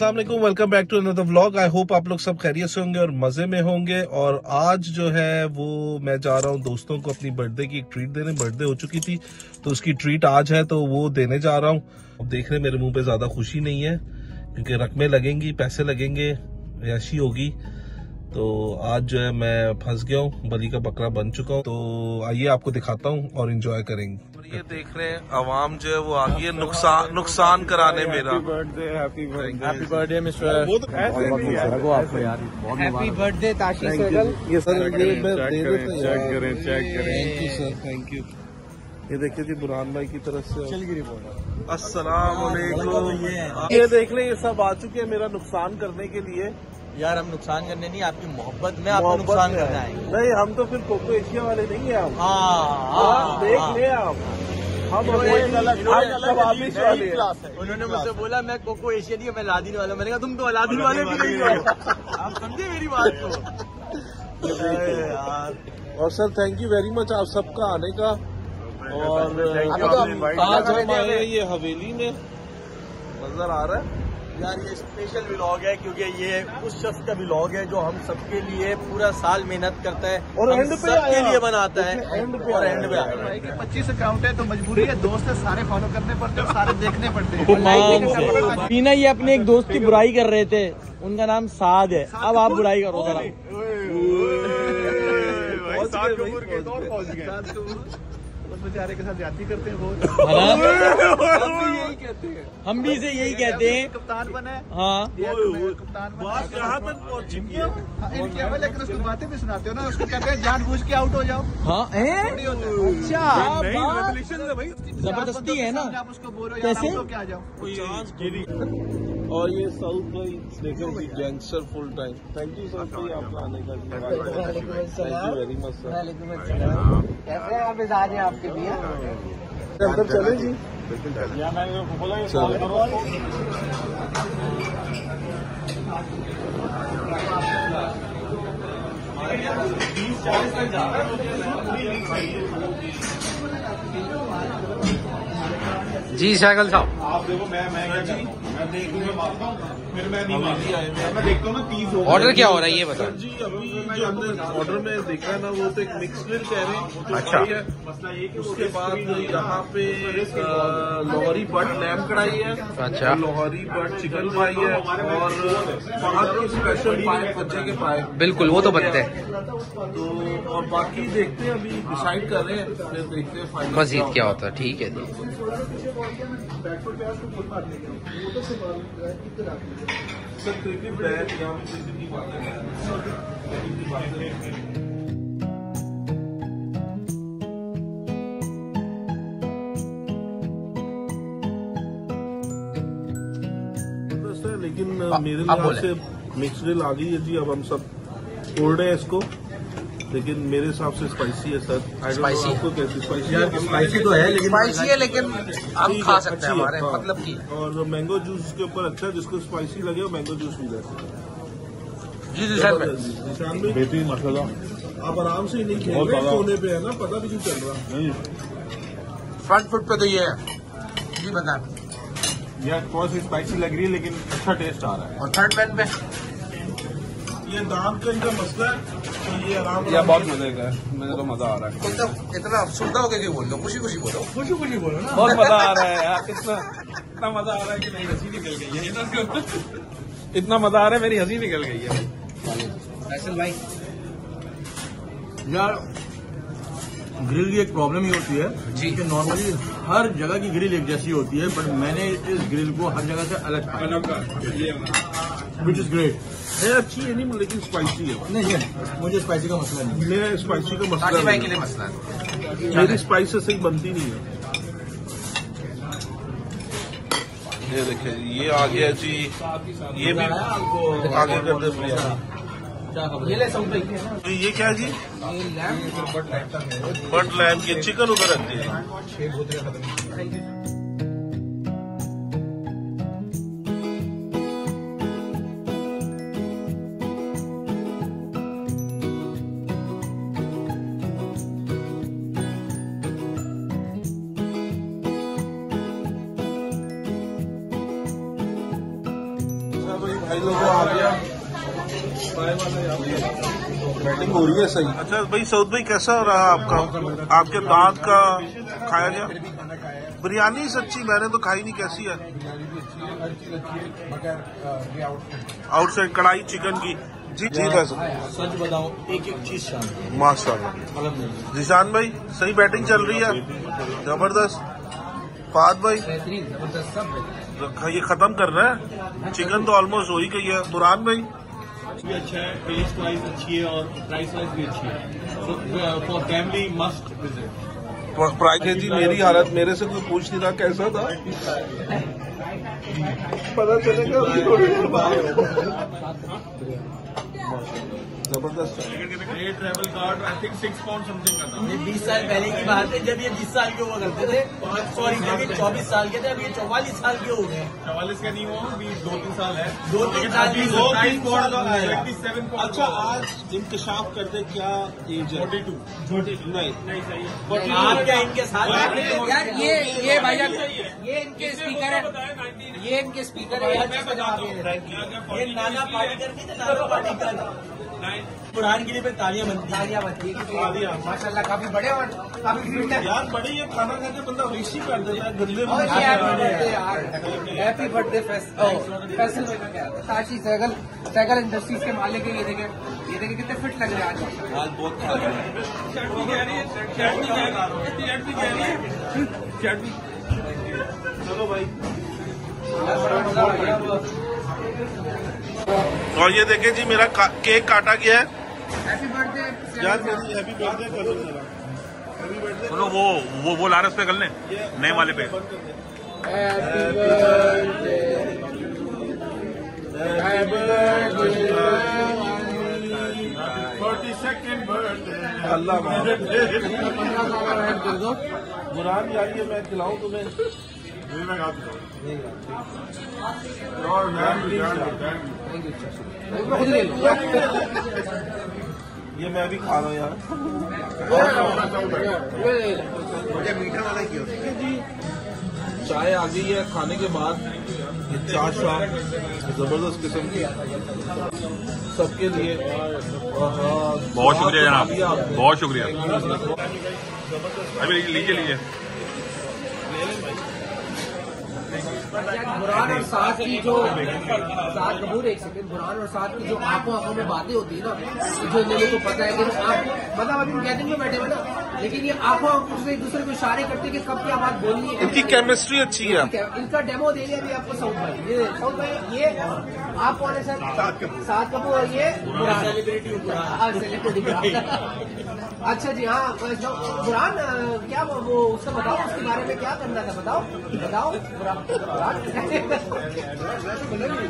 अस्सलाम वालेकुम welcome back to another vlog I hope आप लोग सब खैरियत से होंगे और मज़े में होंगे। और आज जो है, वो मैं जा रहा हूँ दोस्तों को अपनी बर्थडे की ट्रीट देने। बर्थडे हो चुकी थी तो उसकी ट्रीट आज है तो वो देने जा रहा हूँ। अब देख रहे मेरे मुँह पे ज़्यादा खुशी नहीं है, क्योंकि रकमें लगेंगी, पैसे लगेंगे ऐसी होगी। तो आज जो है, मैं फंस गया हूँ, बली का बकरा बन चुका हूँ। तो आइए आपको दिखाता हूँ और इंजॉय करेंगे। ये देख रहे हैं आवाम जो है वो आ गई है नुकसान नुकसान कराने मेरा birthday happy birthday happy mister happy birthday Tashi Sehgal ये सर चेक करें चेक करें thank you sir thank you ये देखिए जी बुरहान भाई की तरफ़ से। चलगिरी बोल। अस्सलाम वालेकुम ये ये देख ले ये सब आ चुके हैं मेरा नुकसान करने के लिए। यार हम नुकसान करने नहीं आपकी मोहब्बत में आपको नुकसान करने है। आएँगे। नहीं हम तो फिर कोको एशिया वाले नहीं है हम। हाँ, हाँ, हाँ, देख हाँ। ले आप। हम है, हैं। है। उन्होंने मुझसे बोला मैं कोको एशिया नहीं मैं अलादीन वाला। मैंने कहा तुम तो अलादीन वाले भी नहीं हो। आप समझे मेरी बात को? और sir thank you very much आप सबका आने का। और आपने आज हम। आए ये हवेली में। नज़र आ रहा है। यार ये स्पेशल व्लॉग है क्योंकि ये उस शख्स का व्लॉग है जो हम सबके लिए पूरा साल मेहनत करता है और हम end पे सबके लिए बनाता है। end पे और एंड पे आया। पच्चीस अकाउंट है तो मजबूरी है दोस्त है सारे फॉलो करने पड़ते हैं सारे देखने पड़ते हैं। मीना ये अपने एक दोस्त की बुराई कर रहे थे। उनका नाम साद है। अब आप बुराई करो जरा। बेचारे के साथ जाती करते हैं बहुत। यही कहते हैं। हम भी इसे यही कहते हैं। कप्तान बना है। हाँ। कप्तान बना बात यहाँ तक पहुँच है। हाँ, लेकिन उसको बातें भी सुनाते हो ना उसको कहते हैं जान बूझ के आउट हो जाओ। हाँ हैं? है। अच्छा नहीं रेवोल्यूशन है भाई। ज़बरदस्ती है ना। आप उसको बोलो यार कैसे? आउट होके आ जाओ। और ये साउथ भाई देखें gangster full time thank you sir भाई आपका आने का thank you very much sir कैसे आप मिजाज है आपके भैया अंदर चले जी। जी साइकिल साहब आप देखो मैं मैं क्या करता हूँ? मैं देख मैं मारता हूँ फिर मैं नहीं मारता मैं देखता हूँ ना तीस हो ऑर्डर क्या हो रहा है ये बता जी अभी जो हमने ऑर्डर में देखा है ना वो तो एक मिक्स ग्रिल कह रहे हैं। अच्छा। मसला ये कि उसके बाद यहाँ पे लोहरी बट लैम कढ़ाई है। अच्छा। लोहरी बट चिकन फ्राई है। और वहाँ के स्पेशल पाए बच्चे के पाए। बिल्कुल वो तो बनते हैं। तो और बाकी देखते हैं अभी डिसाइड कर रहे हैं। फिर देखते हैं फाइनल मजीद क्या होता है ठीक है जी। सर क्रिकेट बैट यहाँ क्रिकेट की बातें क्रिकेट की बातें बस है, लेकिन मेरे आप लिहाज से मिक्स ग्रिल आ गई है जी अब हम सब तोड़ रहे हैं इसको। लेकिन मेरे हिसाब से स्पाइसी है सर है। आपको कैसी स्पाइसी है। स्पाइसी तो है लेकिन स्पाइसी है लेकिन हम ठीक खा सकते हैं हमारे हाँ। मतलब की और मैंगो जूस के ऊपर अच्छा है जिसको स्पाइसी लगे वो मैंगो जूस भी ले जी जी सर बेहतरीन मसाला। आप आराम से ही नहीं खेल रहे ज़्यादा। पे है ना पता भी नहीं चल रहा। नहीं। फ्रंट फुट पे तो ये है। जी बताएँ यार थोड़ा सी स्पाइसी लग रही है लेकिन अच्छा टेस्ट आ रहा है। और थर्ड मैन पे ये दाम का इनका मसला है तो ये आराम यह बहुत मज़े का है। मुझे तो मज़ा आ रहा है। एकदम इतना सुनता होकर क्यों बोल रहे हो? खुशी खुशी बोलो। खुशी खुशी बोलो ना। बहुत मज़ा आ रहा है यार। कितना इतना मज़ा आ रहा है कि मेरी हँसी निकल गई है। इतना- इतना मज़ा आ रहा है मेरी हँसी निकल गई है। फैसल भाई। यार ग्रिल की एक प्रॉब्लम ही होती है जी। कि नॉर्मली हर जगह की ग्रिल एक जैसी होती है बट मैंने इस ग्रिल को हर जगह से अलग पाया विच इज़ ग्रेट है अच्छी है नहीं लेकिन स्पाइसी है। नहीं है मुझे स्पाइसी का मसला नहीं। मेरा स्पाइसी का मसला भाई नहीं के लिए मसला है। मेरी स्पाइस से सही बनती नहीं है। ये देखिए ये आ गया जी ये भी आगे कर दे ये ले तो ये क्या है जी? बट लैम की चिकन उधर रख दिया बैटिंग हो रही है सही। अच्छा भाई सऊद भाई कैसा हो रहा आपका? आपके दांत का खाया गया? बिरयानी सच्ची मैंने तो खाई नहीं कैसी है? आउटसाइड कढ़ाई चिकन की। जी जी बस। सच बताओ एक एक चीज़ माशाल्लाह। जिशान भाई सही बैटिंग चल रही है। ज़बरदस्त। फाद भाई। ये खत्म कर रहा है। चिकन तो ऑलमोस्ट हो ही गई है। बुरान भाई। भी अच्छा है टेस्ट वाइज अच्छी है और प्राइस वाइज भी अच्छी है। For family must visit price जी मेरी हालत मेरे से कोई पूछ नहीं था कैसा था? पता चलेगा थोड़ी देर बाद ज़बरदस्त ये travel card I think six pound something का था। ये बीस साल पहले की बात है जब ये बीस साल के हुआ करते थे सॉरी जब ये चौबीस साल के थे अब ये चौवालीस साल के हो गए। चवालीस का नहीं हुआ अभी दो तीन साल है। दो तीन साल दो तीन है। सेवन अच्छा आज इंकशाफ कर दे क्या एज है? फोर्टी टू नहीं। नहीं सही आप क्या इनके साथ यार ये ये भाईजान ये इनके स्पीकर है। ये इनके स्पीकर है का ये हैं। नाना पाटेकर की तो नाना पाटेकर बुरहान के लिए फिर तालियाँ बनती हैं। तालियाँ बजती है कि माशाल्लाह काफ़ी बड़े और काफ़ी फिट है। यार बड़े ये खाना खा के बंदा ही कर देता है गंदे ये से। हैप्पी बर्थडे यार। में क्या? ताशी सैगल सैगल इंडस्ट्रीज़ के मालिक है ये देखे। ये देखे कितने फिट लग रहे हैं आज। बहुत है। शर्ट भी कह रही है। शर्ट भी कह रही है। शर्ट भी कह रही है। शर्ट भी चलो भाई। और ये देखें जी मेरा का, केक काटा गया है। हैप्पी बर्थडे यार हैप्पी बर्थडे कर दो चलो वो वो वो ला रहे उस पे कर लें नए वाले पे। Happy birthday happy forty second अल्लाह दो बुरान यार ये मैं खिलाऊं तुम्हें। मैं खा यू मैं भी खा रहा हूँ यार। चाय आ गई है खाने के बाद। ये चाशा ज़बरदस्त किस्म की। सबके लिए। बहुत शुक्रिया जनाब। बहुत शुक्रिया। अभी लीजिए लीजिए। बुरान और साथ की जो साथ कबूर एक सेकंड बुरान और साथ की जो आँखों आँखों में बातें होती है ना, जो लोगों को पता है कि आप मतलब अभी कैदिन में बैठे हुए ना लेकिन ये आँखों आँखों एक दूसरे को इशारे करते हैं कि कब क्या बात बोलनी है। इनकी केमिस्ट्री अच्छी है। इनका डेमो दे दिया अभी आपको साउथ भाई। ये साउथ भाई ये आप कौन है सर सात कपूर और ये सेलिब्रिटी अच्छा जी हाँ जो बुरान क्या वो वो उसका बताओ उसके बारे में क्या करना था बताओ। बताओ बुरान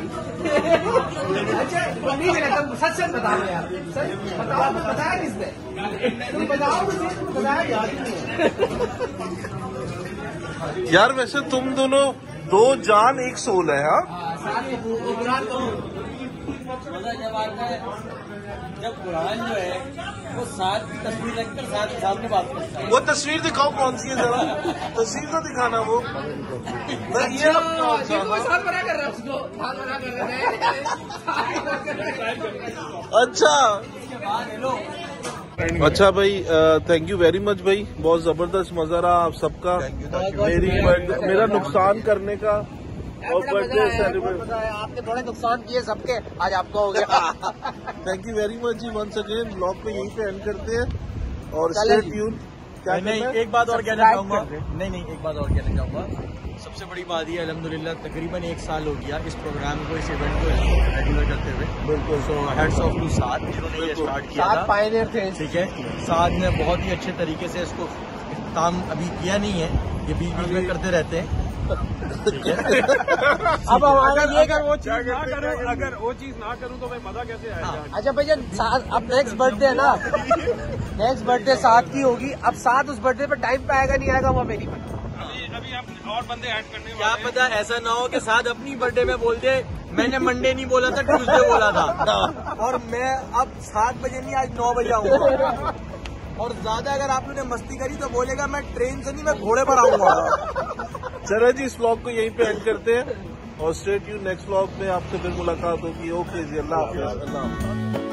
अच्छा नहीं मेरा तुम सच सच बताओ यार। सच बताओ तुम बताया किसने? तुम बताओ तुम बताया नहीं है। यार वैसे तुम दोनों दो जान एक सोल है हाँ? हाँ, बुरान कपूर मज़ा जब आता है जब बुरहान जो है वो साथ तस्वीर रखकर साथ सामने बात करता है। वो तस्वीर दिखाओ कौन सी है जरा। तस्वीर तो दिखाना वो। मैं ये अच्छा, मैं साथ हूँ साथ हैं साथ हैं। अच्छा। अच्छा भाई थैंक यू वेरी मच भाई। बहुत ज़बरदस्त मज़ा रहा आप सबका। मेरी मेरा नुकसान करने का आपने थोड़े नुकसान किए सबके आज आपका हो गया। थैंक यू वेरी मच जी वंस अगेन ब्लॉग पे यहीं पे एंड करते हैं। और। ट्यून क्या नहीं एक बात और कहना चाहूँगा। नहीं नहीं एक बात और कहना चाहूँगा। सबसे बड़ी बात ये अल्हम्दुलिल्लाह तकरीबन एक साल हो गया इस प्रोग्राम को इस इवेंट को रेगुलर करते हुए। बिल्कुल। सो हेड्स ऑफ़ टू साथ जिन्होंने ये स्टार्ट किया सात था। पायनियर थे। ठीक है? साथ ने बहुत ही अच्छे तरीके से इसको काम अभी किया नहीं है। ये बीच बीच में करते रहते है। अब हमारा ये अगर वो चीज़ ना करूँ अगर वो चीज़ ना करूँ तो मैं मज़ा कैसे आएगा? अच्छा भैया सात- अब नेक्स्ट बर्थडे है ना। नेक्स्ट बर्थडे सात की होगी। अब साथ उस बर्थडे पे टाइम पे आएगा नहीं आएगा वो मेरी अभी अभी आप और बंदे ऐड करने क्या वाले हैं। पता ऐसा ना हो कि साथ अपनी बर्थडे में बोल दे मैंने मंडे नहीं बोला था ट्यूसडे बोला था। और मैं अब सात बजे नहीं आज नौ बजे आऊँगा। और ज़्यादा अगर आप लोगों ने मस्ती करी तो बोलेगा मैं ट्रेन से नहीं मैं घोड़े पर आऊँगा। चलो जी, इस ब्लॉग को यहीं पे एंड करते हैं और स्टेट यू नेक्स्ट ब्लॉग में आपसे फिर मुलाकात होगी। ओके जी, अल्लाह हाफिज। अल्लाह